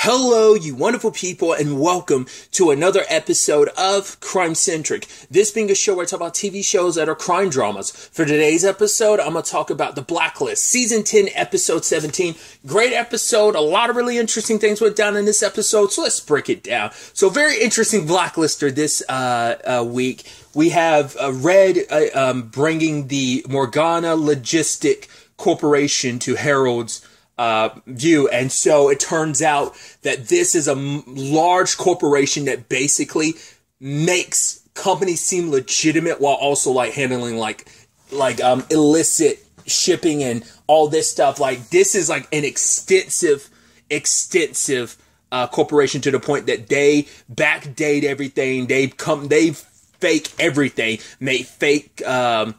Hello, you wonderful people, and welcome to another episode of Crime Centric. This being a show where I talk about TV shows that are crime dramas. For today's episode, I'm going to talk about The Blacklist, Season 10, Episode 17. Great episode. A lot of really interesting things went down in this episode, so let's break it down. So, very interesting Blacklister this uh, uh, week. We have uh, Red uh, um, bringing the Morgana Logistic Corporation to Harold's uh, view. And so it turns out that this is a large corporation that basically makes companies seem legitimate while also like handling like like um illicit shipping and all this stuff. Like this is like an extensive, extensive uh, corporation to the point that they backdate everything. They come, they fake everything, make fake um,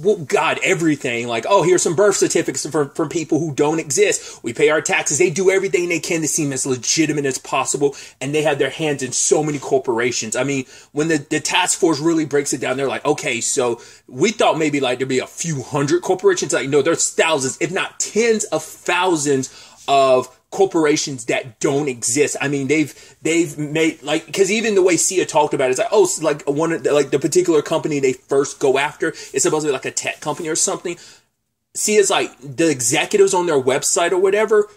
well, God, everything. Like, oh, here's some birth certificates from, from people who don't exist. We pay our taxes. They do everything they can to seem as legitimate as possible. And they have their hands in so many corporations. I mean, when the, the task force really breaks it down, they're like, okay, so we thought maybe like there'd be a few hundred corporations. Like, no, there's thousands, if not tens of thousands of corporations that don't exist. I mean, they've they've made like because even the way Siya talked about it, it's like oh, it's like one of the, like the particular company they first go after is supposed to be like a tech company or something. Siya's like the executives on their website or whatever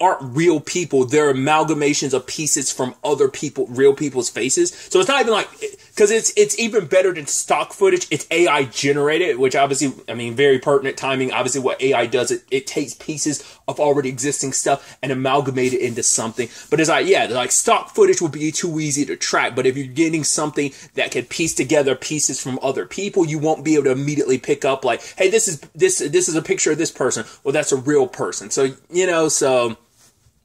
aren't real people. They're amalgamations of pieces from other people, real people's faces. So it's not even like because it's it's even better than stock footage. It's AI generated, which obviously, I mean, very pertinent timing. Obviously, what AI does, it, it takes pieces of already existing stuff and amalgamate it into something. But it's like, yeah, like stock footage would be too easy to track. But if you're getting something that can piece together pieces from other people, you won't be able to immediately pick up like, hey, this is this this is a picture of this person. Well, that's a real person. So you know, so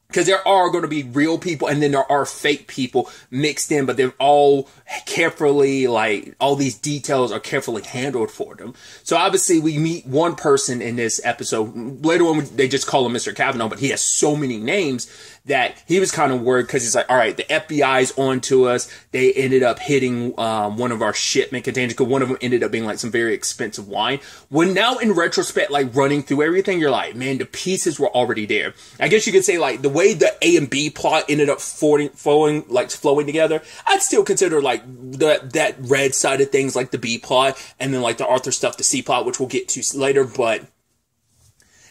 because there are going to be real people and then there are fake people mixed in, but they're all carefully, like, all these details are carefully handled for them. So obviously we meet one person in this episode. Later on, they just call him Mr. Kavanaugh, but he has so many names that he was kind of worried because he's like, all right, the FBI's onto us. They ended up hitting um, one of our shipment containers because one of them ended up being like some very expensive wine. When now in retrospect, like running through everything, you're like, man, the pieces were already there. I guess you could say like the way the A and B plot ended up flowing, flowing like flowing together. I'd still consider like the that red side of things like the B plot, and then like the Arthur stuff, the C plot, which we'll get to later. But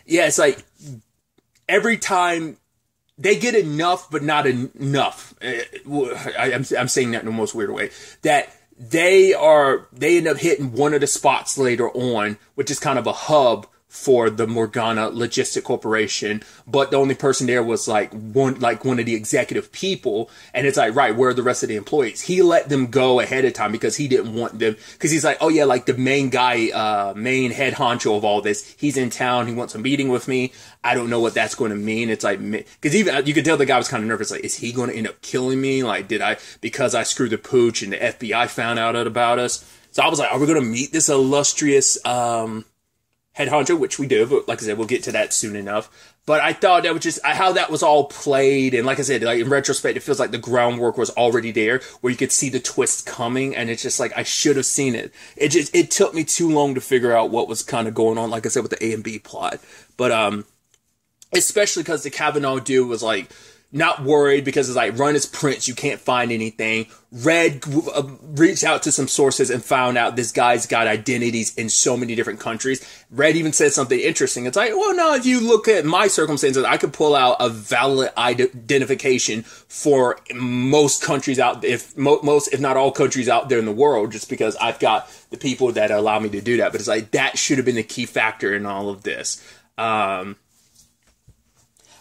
yeah, it's like every time they get enough, but not enough. Uh, I, am I'm saying that in the most weird way. That they are, they end up hitting one of the spots later on, which is kind of a hub for the Morgana Logistic Corporation, but the only person there was like one like one of the executive people, and it's like right, where are the rest of the employees? He let them go ahead of time because he didn't want them because he's like, oh yeah, like the main guy, uh, main head honcho of all this, he's in town, he wants a meeting with me. I don't know what that's going to mean. It's like because even you could tell the guy was kind of nervous. Like, is he going to end up killing me? Like, did I because I screwed the pooch and the FBI found out about us? So I was like, are we going to meet this illustrious? um head honcho, which we do, but like I said, we'll get to that soon enough. But I thought that was just how that was all played, and like I said, like in retrospect, it feels like the groundwork was already there, where you could see the twist coming, and it's just like I should have seen it. It just it took me too long to figure out what was kind of going on, like I said with the A and B plot. But um, especially because the Kavanaugh dude was like not worried because it's like run as Prince, you can't find anything. Red uh, reached out to some sources and found out this guy's got identities in so many different countries. Red even said something interesting. It's like, well, no, if you look at my circumstances, I could pull out a valid identification for most countries out, if most, if not all countries out there in the world, just because I've got the people that allow me to do that. But it's like that should have been the key factor in all of this. Um,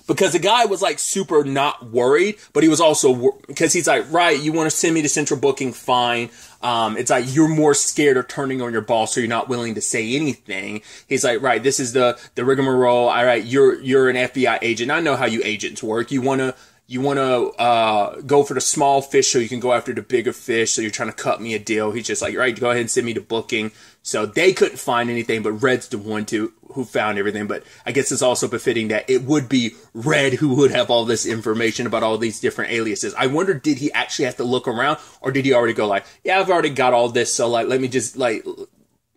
because the guy was like super not worried, but he was also because he's like, right, you want to send me to central booking, fine. Um, it's like you're more scared of turning on your boss, so you're not willing to say anything. He's like, right, this is the the rigmarole. All right, you're you're an FBI agent. I know how you agents work. You want to you want to uh, go for the small fish so you can go after the bigger fish. So you're trying to cut me a deal. He's just like, right, go ahead and send me to booking. So they couldn't find anything, but Red's the one to who found everything. But I guess it's also befitting that it would be Red who would have all this information about all these different aliases. I wonder, did he actually have to look around, or did he already go like, yeah, I've already got all this, so like, let me just like,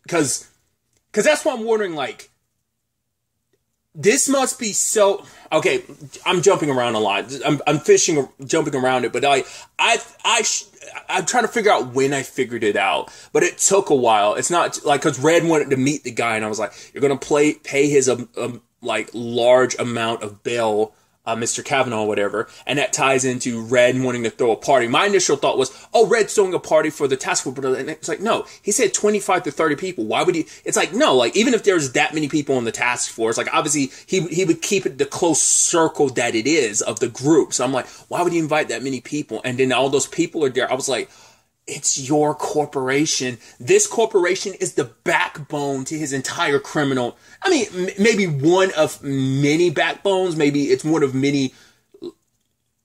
because, because that's what I'm wondering, like this must be so okay. I'm jumping around a lot. I'm, I'm fishing, jumping around it, but I, I, I, I'm trying to figure out when I figured it out, but it took a while. It's not like because Red wanted to meet the guy, and I was like, "You're gonna play pay his um, um like large amount of bail uh, Mr. Kavanaugh or whatever, and that ties into Red wanting to throw a party. My initial thought was, oh, Red's throwing a party for the task force, and it's like, no, he said 25 to 30 people. Why would he? It's like, no, like even if there's that many people on the task force, like obviously he he would keep it the close circle that it is of the group. So I'm like, why would he invite that many people? And then all those people are there. I was like, it's your corporation. This corporation is the backbone to his entire criminal. I mean, m- maybe one of many backbones. Maybe it's one of many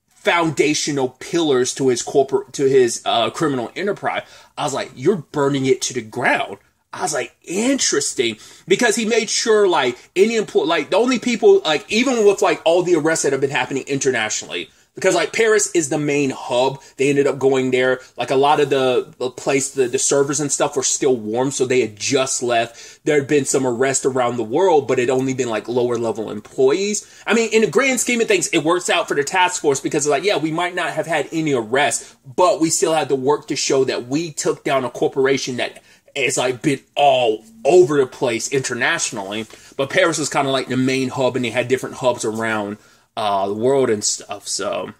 foundational pillars to his corporate, to his uh, criminal enterprise. I was like, you're burning it to the ground. I was like, interesting, because he made sure like any employee, like the only people, like even with like all the arrests that have been happening internationally, because like Paris is the main hub. They ended up going there. Like a lot of the, the place, the, the servers and stuff were still warm, so they had just left. There had been some arrests around the world, but it only been like lower level employees. I mean, in the grand scheme of things, it works out for the task force because like, yeah, we might not have had any arrests, but we still had the work to show that we took down a corporation that has like been all over the place internationally. But Paris was kind of like the main hub, and they had different hubs around uh, the world and stuff. So,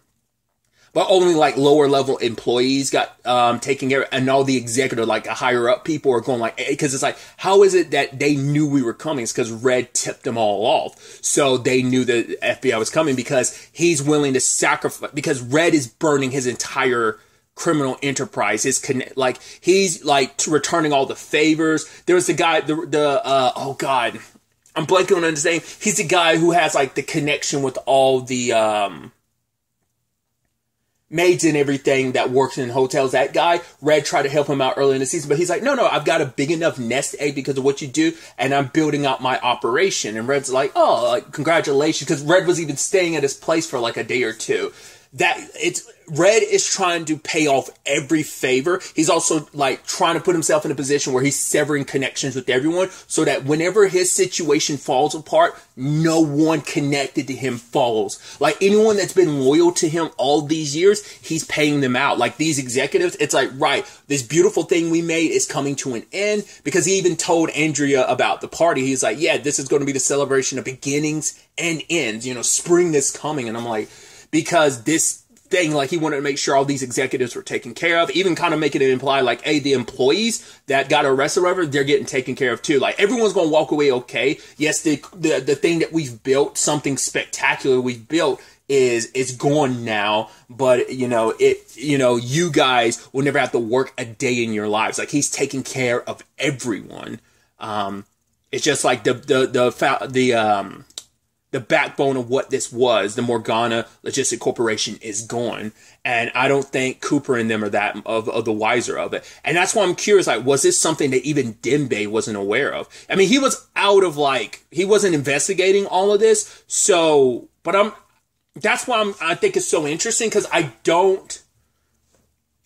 but only like lower level employees got um, taken care of, and all the executive, like higher up people, are going like, because it's like, how is it that they knew we were coming? It's because Red tipped them all off, so they knew the FBI was coming because he's willing to sacrifice because Red is burning his entire criminal enterprise his connect like he's like returning all the favors there was the guy the the uh oh god I'm blanking on his name. He's the guy who has like the connection with all the um, maids and everything that works in hotels. That guy, Red tried to help him out early in the season, but he's like, no, no, I've got a big enough nest egg because of what you do, and I'm building out my operation. And Red's like, oh, like, congratulations, because Red was even staying at his place for like a day or two. That it's Red is trying to pay off every favor. He's also like trying to put himself in a position where he's severing connections with everyone so that whenever his situation falls apart, no one connected to him follows. Like anyone that's been loyal to him all these years, he's paying them out. Like these executives, it's like, right, this beautiful thing we made is coming to an end because he even told Andrea about the party. He's like, yeah, this is going to be the celebration of beginnings and ends. You know, spring is coming. And I'm like, because this thing. Like he wanted to make sure all these executives were taken care of, even kind of making it imply like, hey, the employees that got arrested, or whatever, they're getting taken care of too. Like everyone's going to walk away okay. Yes, the, the the thing that we've built, something spectacular we've built, is is gone now. But you know it. You know you guys will never have to work a day in your lives. Like he's taking care of everyone. Um, it's just like the the the the um the backbone of what this was, the Morgana Logistic Corporation is gone. And I don't think Cooper and them are that of, of, the wiser of it. And that's why I'm curious, like, was this something that even Dembe wasn't aware of? I mean, he was out of like, he wasn't investigating all of this. So, but I'm, that's why I'm, I think it's so interesting because I don't,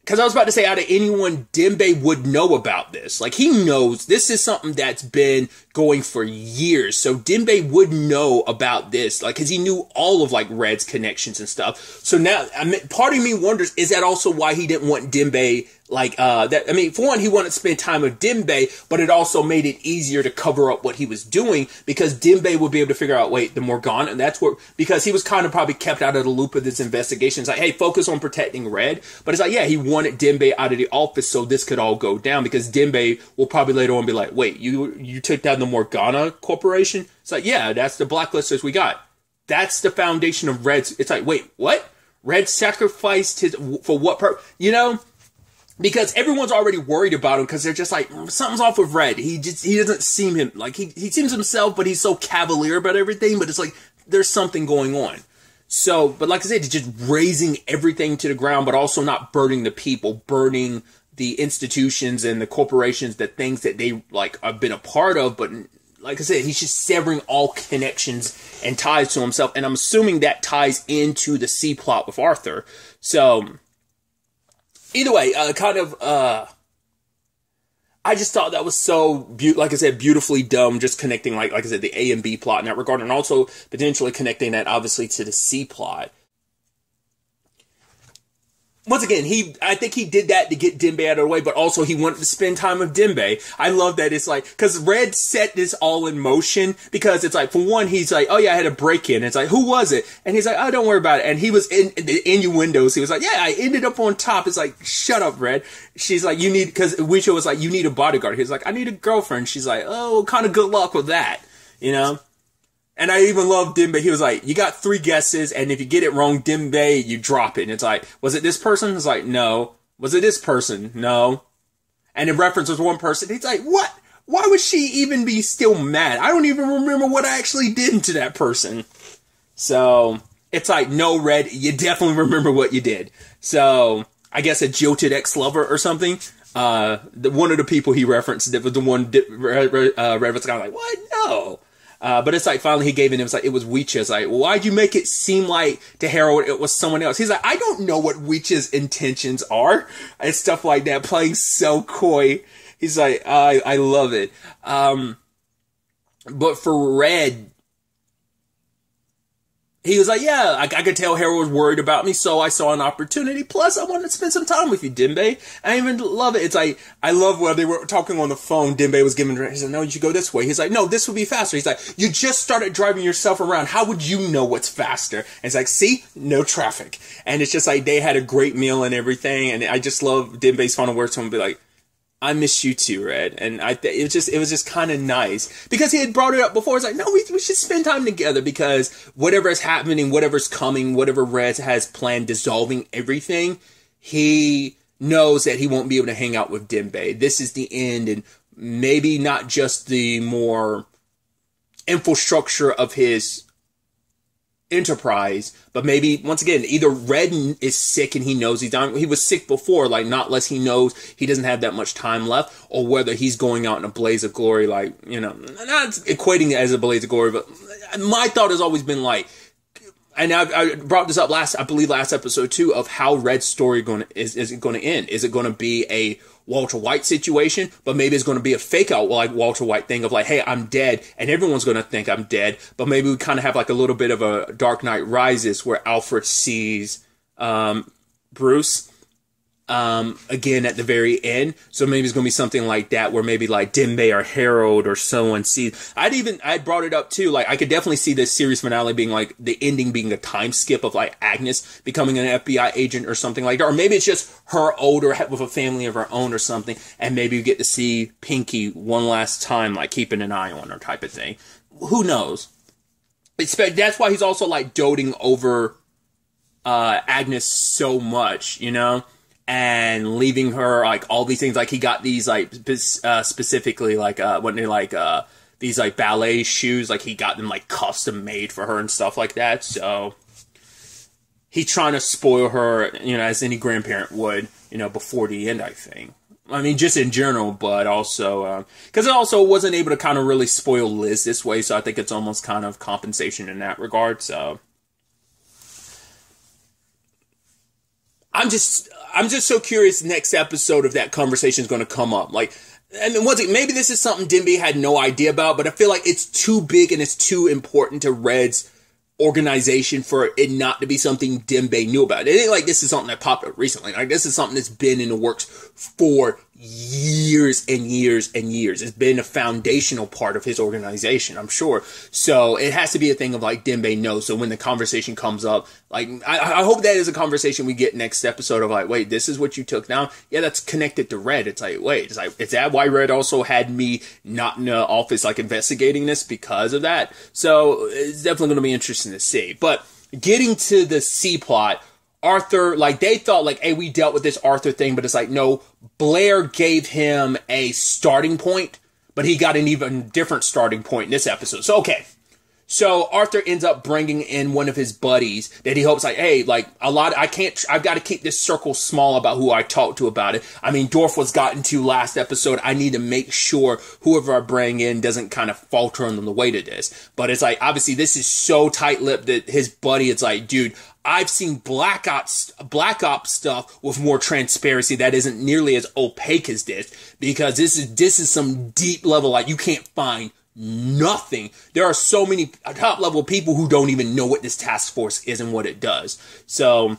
because I was about to say, out of anyone, Dembe would know about this. Like, he knows this is something that's been going for years. So Dembe would know about this, like, because he knew all of, like, Red's connections and stuff. So now, I mean, part of me wonders, is that also why he didn't want Dembe like uh that i mean for one he wanted to spend time with dembe but it also made it easier to cover up what he was doing because dembe would be able to figure out wait the morgana and that's where because he was kind of probably kept out of the loop of this investigation. It's like hey focus on protecting red. But it's like yeah he wanted dembe out of the office so this could all go down because dembe will probably later on be like wait you you took down the morgana corporation? It's like yeah that's the blacklisters we got. That's the foundation of red's it's like wait what? Red sacrificed his for what purpose you know because everyone's already worried about him because they're just like mm, something's off with Red. He just he doesn't seem him like he he seems himself, but he's so cavalier about everything. But it's like there's something going on. So, but like I said, he's just razing everything to the ground, but also not burning the people, burning the institutions and the corporations, the things that they like have been a part of. But like I said, he's just severing all connections and ties to himself, and I'm assuming that ties into the C plot with Arthur. So either way, uh, kind of, uh, I just thought that was so, be- like I said, beautifully dumb, just connecting, like, like I said, the A and B plot in that regard, and also potentially connecting that, obviously, to the C plot once again, he I think he did that to get Dembe out of the way, but also he wanted to spend time with Dembe. I love that it's like because Red set this all in motion because it's like for one he's like, oh yeah, I had a break in. It's like who was it? And he's like, oh don't worry about it. And he was in, in the innuendos. He was like, yeah, I ended up on top. It's like shut up, Red. She's like, you need because Wisha was like, you need a bodyguard. He's like, I need a girlfriend. She's like, oh, kind of good luck with that, you know. And I even love Dembe. He was like, you got three guesses, and if you get it wrong, Dembe, you drop it. And it's like, was it this person? It's like, no. Was it this person? No. And it references one person. He's like, what? Why would she even be still mad? I don't even remember what I actually did to that person. So, it's like, no, Red, you definitely remember what you did. So, I guess a jilted ex-lover or something. Uh, the, one of the people he referenced that was the one, uh, Red was kind of like, what? No. Uh, but it's like finally he gave in. It was like it was Weecha. It's like why'd you make it seem like to Harold it was someone else? He's like I don't know what Weecha's intentions are and stuff like that. Playing so coy. He's like I I love it. Um, but for Red, he was like, yeah, I, I, could tell Harold was worried about me, so I saw an opportunity. Plus, I wanted to spend some time with you, Dembe. I even love it. It's like, I love where they were talking on the phone. Dembe was giving, he said, no, you should go this way. He's like, no, this would be faster. He's like, you just started driving yourself around. How would you know what's faster? And it's like, see, no traffic. And it's just like, they had a great meal and everything. And I just love Dembe's final words to him be like, I miss you too, Red. And I, it was just, it was just kind of nice because he had brought it up before. It's like, no, we, we should spend time together because whatever is happening, whatever's coming, whatever Red has planned, dissolving everything, he knows that he won't be able to hang out with Dembe. This is the end, and maybe not just the more infrastructure of his enterprise, but maybe once again, either Red is sick and he knows he's dying. He was sick before, like not unless he knows he doesn't have that much time left, or whether he's going out in a blaze of glory, like you know, not equating it as a blaze of glory, but my thought has always been like. And I, I brought this up last, I believe, last episode too, of how Red's story going is is it going to end? Is it going to be a Walter White situation, but maybe it's going to be a fake out like Walter White thing of like, hey, I'm dead, and everyone's going to think I'm dead. But maybe we kind of have like a little bit of a Dark Knight Rises where Alfred sees um, Bruce um, again at the very end. So maybe it's going to be something like that where maybe like Dembe or Harold or someone sees. I'd even, I brought it up too. Like I could definitely see this series finale being like the ending being a time skip of like Agnes becoming an FBI agent or something like that. Or maybe it's just her older with a family of her own or something. And maybe you get to see Pinky one last time, like keeping an eye on her type of thing. Who knows? That's why he's also like doting over, uh, Agnes so much, you know? And leaving her like all these things. Like he got these like uh, specifically like uh, when they like uh, these like ballet shoes. Like he got them like custom made for her and stuff like that. So he's trying to spoil her, you know, as any grandparent would, you know, before the end. I think. I mean, just in general, but also because uh, it also wasn't able to kind of really spoil Liz this way. So I think it's almost kind of compensation in that regard. So. I'm just I'm just so curious. Next episode of that conversation is going to come up. Like, mean, once again, maybe this is something Dembe had no idea about, but I feel like it's too big and it's too important to Red's organization for it not to be something Dembe knew about. It ain't like this is something that popped up recently. Like this is something that's been in the works for years and years and years. It's been a foundational part of his organization, I'm sure. So it has to be a thing of like Dembe knows. So when the conversation comes up, like I, I hope that is a conversation we get next episode of like, wait, this is what you took down. Yeah, that's connected to Red. It's like, wait, it's like, is that why Red also had me not in the office like investigating this because of that? So it's definitely going to be interesting to see. But getting to the C plot, Arthur, like they thought, like, hey, we dealt with this Arthur thing, but it's like, no, Blair gave him a starting point, but he got an even different starting point in this episode. So, okay. So Arthur ends up bringing in one of his buddies that he hopes like, hey, like a lot, I can't, I've got to keep this circle small about who I talk to about it. I mean, Dorf was gotten to last episode. I need to make sure whoever I bring in doesn't kind of falter on the way to this. But it's like, obviously this is so tight lipped that his buddy, it's like, dude, I've seen Black Ops, Black Ops stuff with more transparency that isn't nearly as opaque as this because this is, this is some deep level, like you can't find nothing. There are so many top level people who don't even know what this task force is and what it does. So,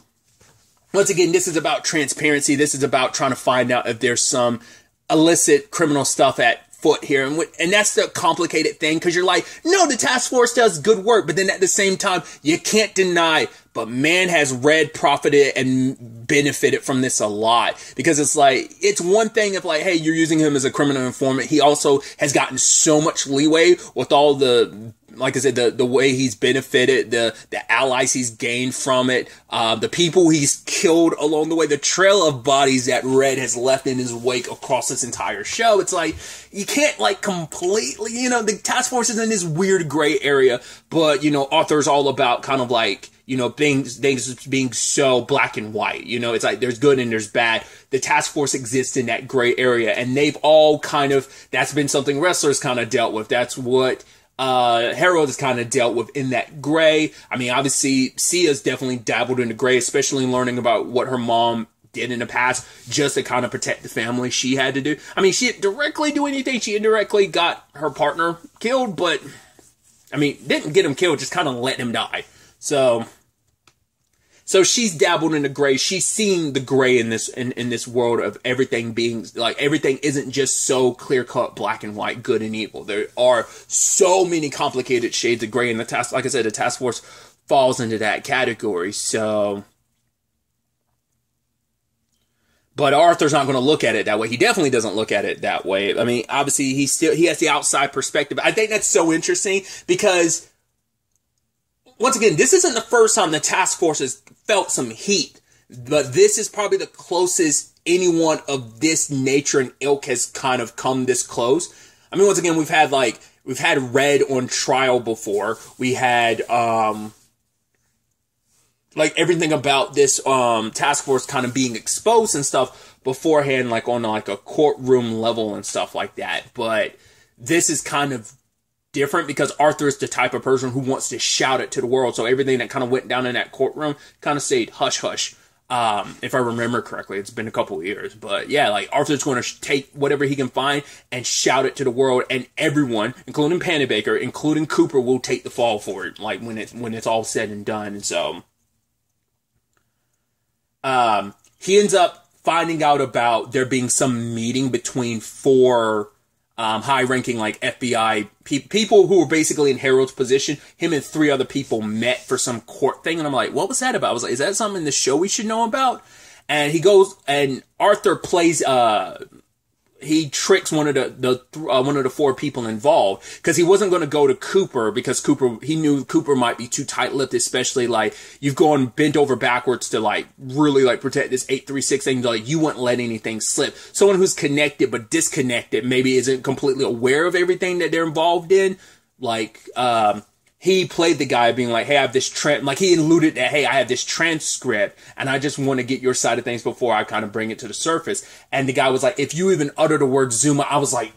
once again, this is about transparency. This is about trying to find out if there's some illicit criminal stuff at foot here. And, and that's the complicated thing because you're like, no, the task force does good work. But then at the same time, you can't deny, but man has Red profited and benefited from this a lot because it's like, it's one thing if like, hey, you're using him as a criminal informant. He also has gotten so much leeway with all the like I said, the, the way he's benefited, the, the allies he's gained from it, uh, the people he's killed along the way, the trail of bodies that Red has left in his wake across this entire show. It's like, you can't like completely, you know, the task force is in this weird gray area, but, you know, Arthur's all about kind of like, you know, things, things being so black and white. You know, it's like there's good and there's bad. The task force exists in that gray area and they've all kind of, that's been something Ressler's kind of dealt with. That's what, uh, Harold is kind of dealt with in that gray. I mean, obviously, Siya's definitely dabbled in the gray, especially learning about what her mom did in the past just to kind of protect the family she had to do. I mean, she didn't directly do anything. She indirectly got her partner killed, but I mean, didn't get him killed, just kind of let him die. So so she's dabbled in the gray. She's seen the gray in this in, in this world of everything being like everything isn't just so clear cut black and white, good and evil. There are so many complicated shades of gray, and the task, like I said, the task force falls into that category. So. But Arthur's not going to look at it that way. He definitely doesn't look at it that way. I mean, obviously, he still he has the outside perspective. I think that's so interesting because once again, this isn't the first time the task force has felt some heat, but this is probably the closest anyone of this nature and ilk has kind of come this close. I mean, once again, we've had like we've had Red on trial before. We had um like everything about this um task force kind of being exposed and stuff beforehand, like on like a courtroom level and stuff like that. But this is kind of different because Arthur is the type of person who wants to shout it to the world. So everything that kind of went down in that courtroom kind of stayed hush hush. Um, if I remember correctly, it's been a couple years, but yeah, like Arthur's going to take whatever he can find and shout it to the world, and everyone, including Panabaker, including Cooper, will take the fall for it. Like when it's when it's all said and done. And so, um, he ends up finding out about there being some meeting between four um, high ranking like FBI pe- people who were basically in Harold's position. Him and three other people met for some court thing. And I'm like, what was that about? I was like, is that something in the show we should know about? And he goes and Arthur plays, uh, he tricks one of the, the uh, one of the four people involved because he wasn't going to go to Cooper because Cooper he knew Cooper might be too tight-lipped, especially like you've gone bent over backwards to like really like protect this eight three six thing. Like you wouldn't let anything slip. Someone who's connected but disconnected maybe isn't completely aware of everything that they're involved in. Like um, he played the guy being like, Hey, I have this trend, like he alluded that, Hey, I have this transcript and I just want to get your side of things before I kind of bring it to the surface. And the guy was like, if you even utter the word Zuma, I was like,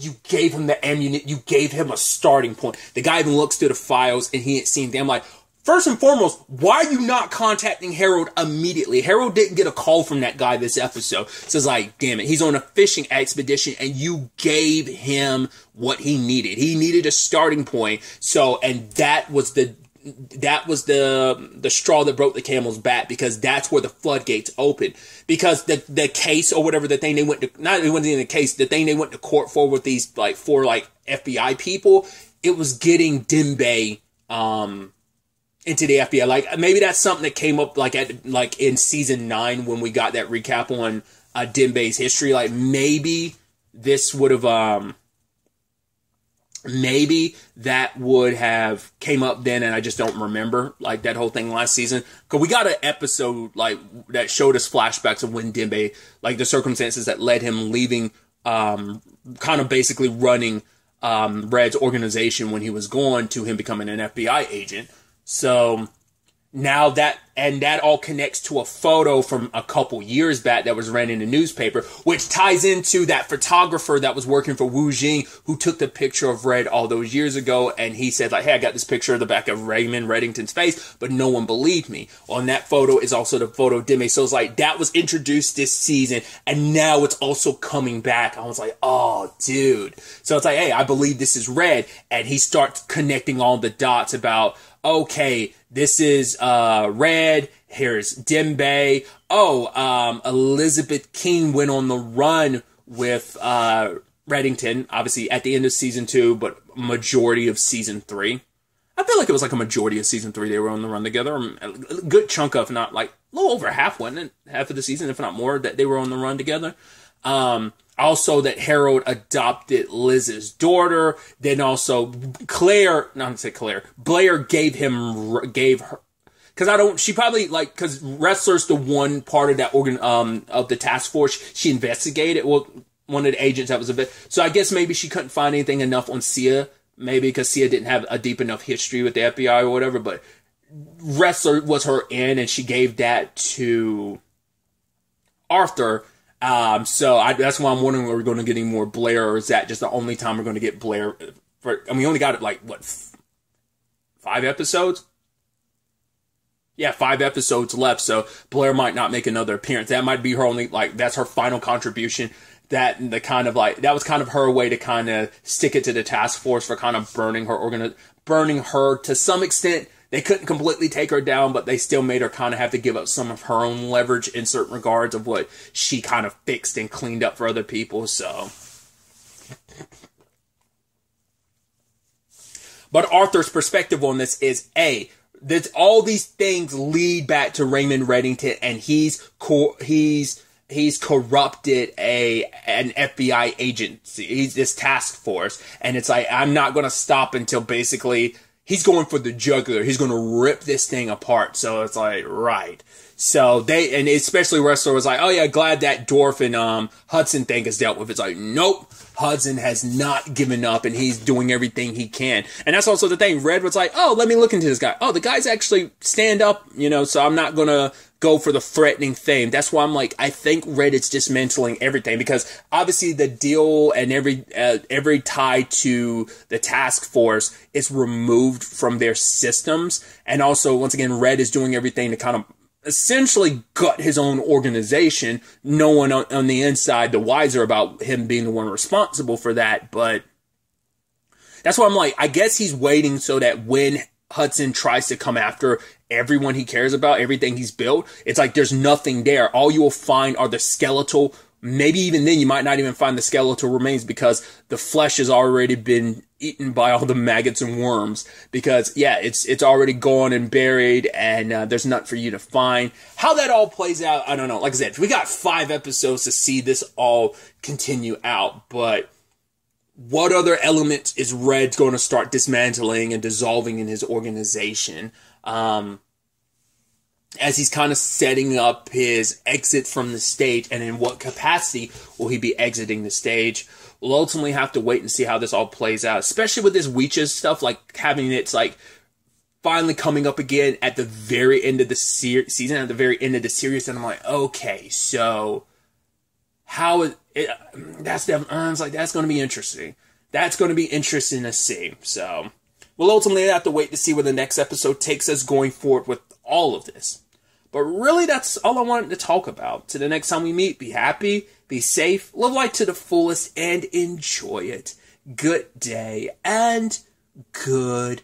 you gave him the ammunition, you gave him a starting point. The guy even looks through the files and he ain't seen them. Like, First and foremost, why are you not contacting Harold immediately? Harold didn't get a call from that guy this episode. So it's like, damn it, he's on a fishing expedition and you gave him what he needed. He needed a starting point. So, and that was the that was the the straw that broke the camel's back because that's where the floodgates opened. Because the the case or whatever the thing they went to not it wasn't even the case, the thing they went to court for with these like four like FBI people, it was getting Dembe um into the FBI. Like maybe that's something that came up like at like in season nine when we got that recap on uh, Dembe's history. Like maybe this would have um maybe that would have came up then and I just don't remember like that whole thing last season because we got an episode like that showed us flashbacks of when Dembe like the circumstances that led him leaving um kind of basically running um, Red's organization when he was gone to him becoming an FBI agent. So now that and that all connects to a photo from a couple years back that was ran in the newspaper, which ties into that photographer that was working for Wu Jing who took the picture of Red all those years ago, and he said like, "Hey, I got this picture of the back of Raymond Reddington's face, but no one believed me." On that photo is also the photo of Dembe, so it's like that was introduced this season, and now it's also coming back. I was like, "Oh, dude!" So it's like, "Hey, I believe this is Red," and he starts connecting all the dots about okay, this is uh, Red. Here's Dembe. Oh, um, Elizabeth Keen went on the run with uh, Reddington, obviously at the end of season two, but majority of season three. I feel like it was like a majority of season three they were on the run together. A good chunk of, not like a little over half, wasn't it? Half of the season, if not more, that they were on the run together. Um, also that Harold adopted Liz's daughter. Then also Claire, not to say Claire, Blair gave him, gave her, cause I don't, she probably like, cause Ressler's the one part of that organ, um, of the task force she investigated. Well, one of the agents that was a bit, so I guess maybe she couldn't find anything enough on Siya, maybe because Siya didn't have a deep enough history with the FBI or whatever, but Ressler was her in and she gave that to Arthur um, so I, that's why I'm wondering are we going to get any more Blair, or is that just the only time we're going to get Blair? For I mean, we only got it like what five episodes. Yeah, five episodes left, so Blair might not make another appearance. That might be her only like that's her final contribution. That the kind of like that was kind of her way to kind of stick it to the task force for kind of burning her organ, burning her to some extent they couldn't completely take her down, but they still made her kind of have to give up some of her own leverage in certain regards of what she kind of fixed and cleaned up for other people. So. But Arthur's perspective on this is A, that all these things lead back to Raymond Reddington and he's co- he's he's corrupted a an FBI agency. He's this task force and it's like I'm not going to stop until basically he's going for the jugular. He's going to rip this thing apart. So it's like, right. So they, and especially Ressler was like, oh yeah, glad that Dwarf and, um, Hudson thing is dealt with. It's like, nope. Hudson has not given up and he's doing everything he can. And that's also the thing. Red was like, oh, let me look into this guy. Oh, the guy's actually stand up, you know, so I'm not gonna go for the threatening thing. That's why I'm like, I think Red is dismantling everything because obviously the deal and every uh, every tie to the task force is removed from their systems, and also once again, Red is doing everything to kind of essentially gut his own organization. No one on, on the inside the wiser about him being the one responsible for that, but. That's why I'm like, I guess he's waiting so that when Hudson tries to come after everyone he cares about, everything he's built, it's like there's nothing there. All you will find are the skeletal, maybe even then you might not even find the skeletal remains because the flesh has already been eaten by all the maggots and worms because yeah it's it's already gone and buried and uh, there's nothing for you to find how that all plays out i don't know like i said we got five episodes to see this all continue out but what other elements is Red going to start dismantling and dissolving in his organization? Um, as he's kind of setting up his exit from the stage, and in what capacity will he be exiting the stage? We'll ultimately have to wait and see how this all plays out, especially with this Weeches stuff, like having it's like finally coming up again at the very end of the se- season, at the very end of the series, and I'm like, okay, so how it, it that's definitely I was like that's going to be interesting. That's going to be interesting to see. So we'll ultimately have to wait to see where the next episode takes us going forward with all of this. But really, that's all I wanted to talk about. To the next time we meet, be happy, be safe, live life to the fullest, and enjoy it. Good day and good